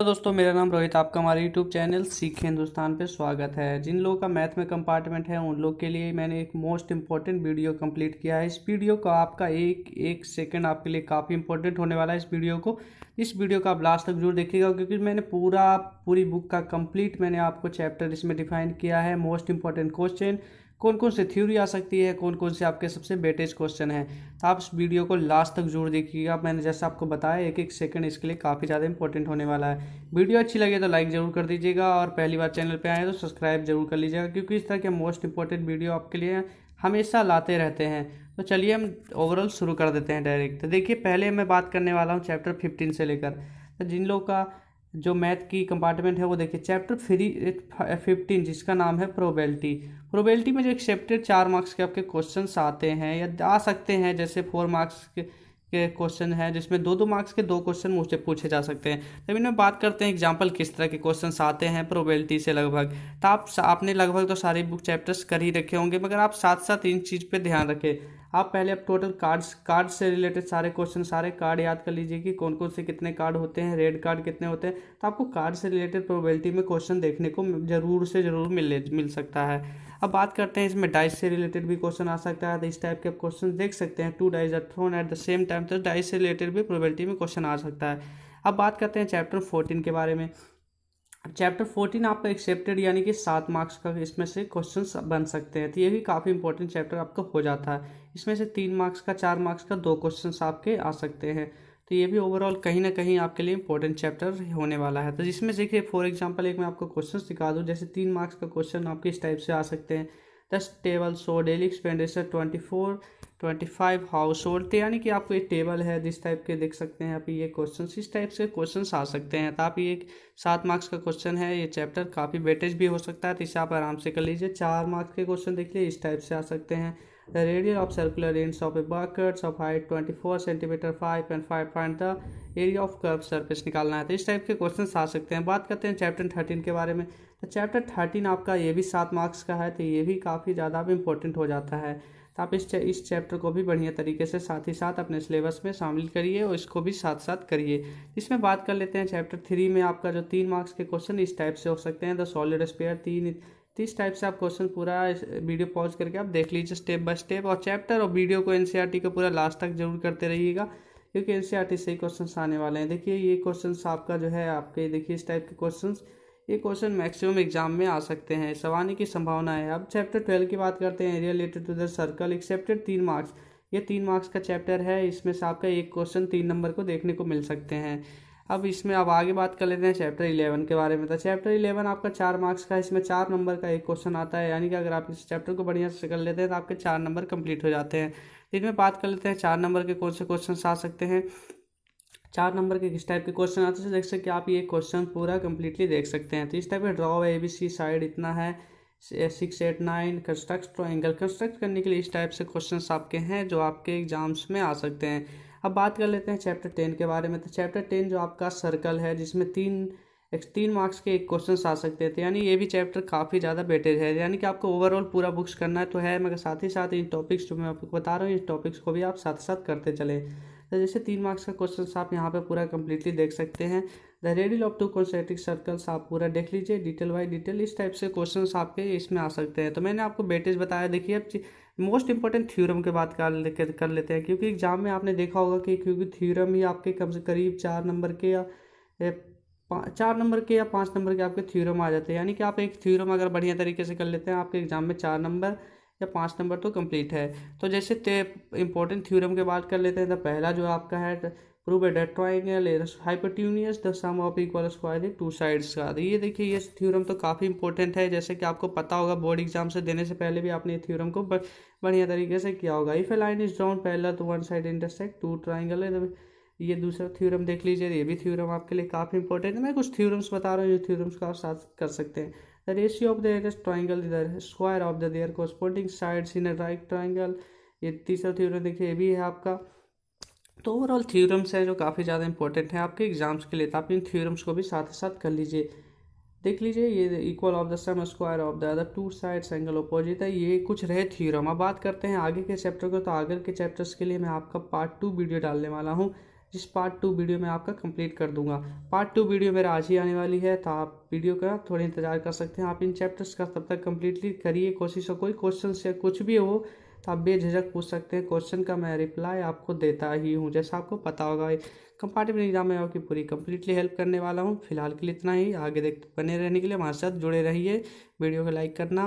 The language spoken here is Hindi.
तो दोस्तों, मेरा नाम रोहित, आपका हमारे यूट्यूब चैनल सीख हिंदुस्तान पे स्वागत है। जिन लोगों का मैथ में कंपार्टमेंट है, उन लोग के लिए मैंने एक मोस्ट इंपॉर्टेंट वीडियो कंप्लीट किया है। इस वीडियो को आपका एक एक सेकंड आपके लिए काफ़ी इंपॉर्टेंट होने वाला है इस वीडियो को। इस वीडियो को आप लास्ट तक ज़रूर देखिएगा, क्योंकि मैंने पूरा, पूरी बुक का कंप्लीट मैंने आपको चैप्टर इसमें डिफाइन किया है मोस्ट इंपॉर्टेंट क्वेश्चन कौन कौन से थ्योरी आ सकती है कौन कौन से आपके सबसे बेटेज क्वेश्चन हैं। तो आप इस वीडियो को लास्ट तक ज़रूर देखिएगा। मैंने जैसा आपको बताया एक एक सेकंड इसके लिए काफ़ी ज़्यादा इंपॉर्टेंट होने वाला है। वीडियो अच्छी लगे तो लाइक ज़रूर कर दीजिएगा और पहली बार चैनल पर आए तो सब्सक्राइब ज़रूर कर लीजिएगा, क्योंकि इस तरह के मोस्ट इंपॉर्टेंट वीडियो आपके लिए हमेशा लाते रहते हैं। तो चलिए हम ओवरऑल शुरू कर देते हैं डायरेक्ट तो देखिए, पहले मैं बात करने वाला हूँ चैप्टर फिफ्टीन से लेकर। तो जिन लोग का जो मैथ की कंपार्टमेंट है, वो देखिए चैप्टर थ्री फिफ्टीन जिसका नाम है प्रोबेबिलिटी प्रोबेबिलिटी में जो एक्सेप्टेड चार मार्क्स के आपके क्वेश्चन आते हैं, या आ सकते हैं, जैसे फोर मार्क्स के के क्वेश्चन है, जिसमें दो दो मार्क्स के दो क्वेश्चन मुझसे पूछे जा सकते हैं। तब इनमें बात करते हैं एग्ज़ाम्पल किस तरह के क्वेश्चन आते हैं प्रोबेबिलिटी से लगभग। तो आप आपने लगभग तो सारे बुक चैप्टर्स कर ही रखे होंगे, मगर आप साथ साथ इन चीज़ पे ध्यान रखें। आप पहले अब टोटल कार्ड्स कार्ड से रिलेटेड सारे क्वेश्चन सारे कार्ड याद कर लीजिए कि कौन कौन से कितने कार्ड होते हैं रेड कार्ड कितने होते हैं तो आपको कार्ड से रिलेटेड प्रोबेबिलिटी में क्वेश्चन देखने को ज़रूर से ज़रूर मिल मिल सकता है। अब बात करते हैं इसमें डाइस से रिलेटेड भी क्वेश्चन आ सकता है तो इस टाइप के आप क्वेश्चन देख सकते हैं two dies are thrown at the same time तो डाइस से रिलेटेड भी प्रोबेबिलिटी में क्वेश्चन आ सकता है। अब बात करते हैं चैप्टर फोर्टीन के बारे में। चैप्टर फोर्टीन आपका एक्सेप्टेड यानी कि सात मार्क्स का इसमें से क्वेश्चन बन सकते हैं। तो ये भी काफ़ी इंपॉर्टेंट चैप्टर आपका हो जाता है। इसमें से तीन मार्क्स का, चार मार्क्स का दो क्वेश्चन आपके आ सकते हैं। तो ये भी ओवरऑल कहीं ना कहीं आपके लिए इंपॉर्टेंट चैप्टर होने वाला है। तो जिसमें देखिए फॉर एग्ज़ाम्पल एक मैं आपको क्वेश्चन दिखा दूँ। जैसे तीन मार्क्स का क्वेश्चन आपके इस टाइप से आ सकते हैं। दस table so daily expenditure twenty four twenty five household यानी कि आपको एक टेबल है, जिस टाइप के देख सकते हैं आप, ये क्वेश्चन इस टाइप से क्वेश्चन आ सकते हैं। तो आप ये सात मार्क्स का क्वेश्चन है, ये चैप्टर काफ़ी वेटेज भी हो सकता है तो इसे आप आराम से कर लीजिए। चार मार्क्स के क्वेश्चन देखिए, इस टाइप से आ सकते हैं। Radial of circular ends of a buckets of height twenty four centimetre five and five point the area of curve surface निकालना है। तो इस टाइप के क्वेश्चन आ सकते हैं। बात करते हैं चैप्टर थर्टीन के बारे में। तो चैप्टर थर्टीन आपका ये भी सात मार्क्स का है तो ये भी काफ़ी ज़्यादा इंपॉर्टेंट हो जाता है। तो आप इस इस चैप्टर को भी बढ़िया तरीके से साथ ही साथ अपने सिलेबस में शामिल करिए और इसको भी साथ साथ करिए। इसमें बात कर लेते हैं चैप्टर थ्री में आपका जो तीन मार्क्स के क्वेश्चन इस टाइप से हो सकते हैं। द सॉलिड स्पेयर तीन तीस टाइप से आप क्वेश्चन पूरा वीडियो पॉज करके आप देख लीजिए स्टेप बाय स्टेप और चैप्टर और वीडियो को एनसीईआरटी को पूरा लास्ट तक ज़रूर करते रहिएगा, क्योंकि एनसीईआरटी से ही क्वेश्चन आने वाले हैं। देखिए, ये क्वेश्चन आपका जो है, आपके, देखिए, इस टाइप के क्वेश्चन ये क्वेश्चन मैक्सिमम एग्ज़ाम में आ सकते हैं सवाने की संभावना है। अब चैप्टर ट्वेल्व की बात करते हैं related to the circle accepted तीन मार्क्स ये तीन मार्क्स का चैप्टर है, इसमें से आपका एक क्वेश्चन तीन नंबर को देखने को मिल सकते हैं। अब इसमें अब आगे बात कर लेते हैं चैप्टर इलेवन के बारे में। तो चैप्टर इलेवन आपका चार मार्क्स का इसमें चार नंबर का एक क्वेश्चन आता है। यानी कि अगर आप इस चैप्टर को बढ़िया से कर लेते हैं तो आपके चार नंबर कंप्लीट हो जाते हैं। इनमें बात कर लेते हैं चार नंबर के कौन से क्वेश्चन आ सकते हैं। चार नंबर के किस टाइप के क्वेश्चन आते हैं देख सकते आप ये क्वेश्चन पूरा कंप्लीटली देख सकते हैं। तो इस टाइप का draw A B C side इतना है। Six eight nine construct triangle construct करने के लिए इस टाइप से क्वेश्चन आपके हैं, जो आपके एग्ज़ाम्स में आ सकते हैं। अब बात कर लेते हैं चैप्टर टेन के बारे में। तो चैप्टर टेन जो आपका सर्कल है, जिसमें तीन तीन मार्क्स के एक क्वेश्चन आ सकते थे यानी ये भी चैप्टर काफ़ी ज़्यादा बेटर है। यानी कि आपको ओवरऑल पूरा बुक्स करना है तो है, मगर साथ ही साथ इन टॉपिक्स जो मैं आपको बता रहा हूँ, इन टॉपिक्स को भी आप साथ साथ करते चले। तो जैसे तीन मार्क्स का क्वेश्चन आप यहाँ पर पूरा कम्प्लीटली देख सकते हैं। The radial of two concentric circles आप पूरा देख लीजिए डिटेल बाई डिटेल इस टाइप से क्वेश्चन आपके इसमें आ सकते हैं। तो मैंने आपको बेटेज बताया, देखिए अब मोस्ट इंपॉर्टेंट थ्योरम के बात कर कर लेते हैं, क्योंकि एग्ज़ाम में आपने देखा होगा कि क्योंकि थ्योरम ही आपके कम से करीब चार नंबर के या चार नंबर के या पाँच नंबर के आपके थ्योरम आ जाते हैं। यानी कि आप एक थ्योरम अगर बढ़िया तरीके से कर लेते हैं, आपके एग्ज़ाम में चार नंबर या पाँच नंबर तो कंप्लीट है। तो जैसे इंपॉर्टेंट थ्योरम के बात कर लेते हैं तो पहला जो आपका है prove a that triangle hypotenuse the sum of equal square to sides का। तो ये देखिए, ये थ्योरम तो काफ़ी इंपॉर्टेंट है। जैसे कि आपको पता होगा बोर्ड एग्ज़ाम से देने से पहले भी आपने ये थ्योरम को बढ़िया तरीके से किया होगा। If a line is drawn पहला तो one side intersect two triangle है ये दूसरा थ्योरम देख लीजिए, ये भी थ्योरम आपके लिए काफ़ी इंपॉर्टेंट है। मैं कुछ थ्योरम्स बता रहा हूँ, ये थ्योरम्स का आप साथ कर सकते हैं। The ratio of the nearest triangle is the square of the, their corresponding sides in a right triangle. ये तीसरा थ्योरम देखिए, ये भी है आपका। तो ओवरऑल थ्योरम्स है जो काफ़ी ज़्यादा इंपॉर्टेंट है। आपके एग्ज़ाम्स के लिए तो आप इन थ्योरम्स को भी साथ ही साथ कर लीजिए। देख लीजिए, ये equal of the sum square of the other two sides angle opposite है। ये कुछ रहे थ्योरम अब बात करते हैं आगे के चैप्टर को। तो आगे के चैप्टर्स के लिए मैं आपका पार्ट टू वीडियो डालने वाला हूँ। जिस पार्ट टू वीडियो में आपका कंप्लीट कर दूँगा। पार्ट टू वीडियो मेरा आज ही आने वाली है तो आप वीडियो का थोड़ा इंतज़ार कर सकते हैं। आप इन चैप्टर्स का तब तक कम्प्लीटली करिए कोशिश हो कोई क्वेश्चन या कुछ भी हो तो आप बेझिझक पूछ सकते हैं। क्वेश्चन का मैं रिप्लाई आपको देता ही हूँ, जैसा आपको पता होगा। कंपार्टमेंट एग्ज़ाम में आपकी पूरी कंप्लीटली हेल्प करने वाला हूँ। फ़िलहाल के लिए इतना ही। आगे देख बने रहने के लिए हमारे साथ जुड़े रहिए। वीडियो को लाइक करना।